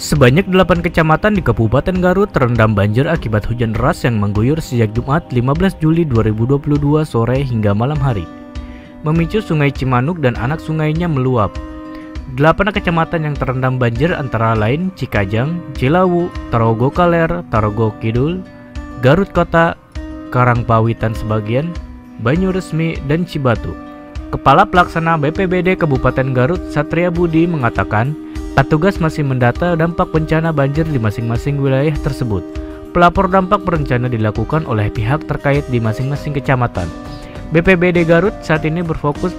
Sebanyak 8 kecamatan di Kabupaten Garut terendam banjir akibat hujan deras yang mengguyur sejak Jumat 15 Juli 2022 sore hingga malam hari. Memicu sungai Cimanuk dan anak sungainya meluap. 8 kecamatan yang terendam banjir antara lain Cikajang, Cilawu, Tarogo Kaler, Tarogo Kidul, Garut Kota, Karangpawitan sebagian, Banyuresmi, dan Cibatu. Kepala Pelaksana BPBD Kabupaten Garut Satria Budi mengatakan, Petugas masih mendata dampak bencana banjir di masing-masing wilayah tersebut. Pelapor dampak berencana dilakukan oleh pihak terkait di masing-masing kecamatan. BPBD Garut saat ini berfokus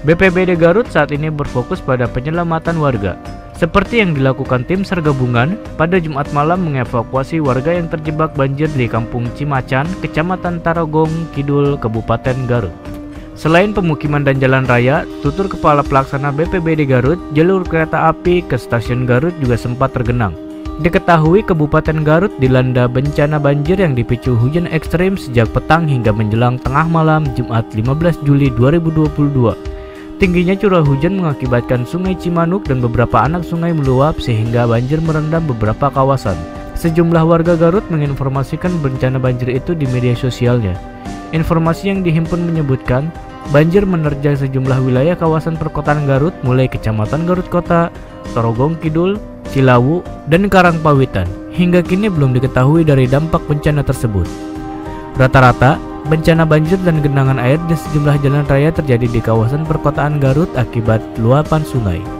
BPBD Garut saat ini berfokus pada penyelamatan warga. Seperti yang dilakukan tim sergabungan pada Jumat malam mengevakuasi warga yang terjebak banjir di Kampung Cimacan, Kecamatan Tarogong Kidul, Kabupaten Garut. Selain pemukiman dan jalan raya, tutur Kepala Pelaksana BPBD Garut, jalur kereta api ke stasiun Garut juga sempat tergenang. Diketahui Kabupaten Garut dilanda bencana banjir yang dipicu hujan ekstrim sejak petang hingga menjelang tengah malam Jumat 15 Juli 2022. Tingginya curah hujan mengakibatkan sungai Cimanuk dan beberapa anak sungai meluap sehingga banjir merendam beberapa kawasan. Sejumlah warga Garut menginformasikan bencana banjir itu di media sosialnya. Informasi yang dihimpun menyebutkan Banjir menerjang sejumlah wilayah kawasan perkotaan Garut mulai Kecamatan Garut Kota, Torogong Kidul, Cilawu, dan Karangpawitan. Hingga kini belum diketahui dari dampak bencana tersebut. Rata-rata, bencana banjir dan genangan air di sejumlah jalan raya terjadi di kawasan perkotaan Garut akibat luapan sungai.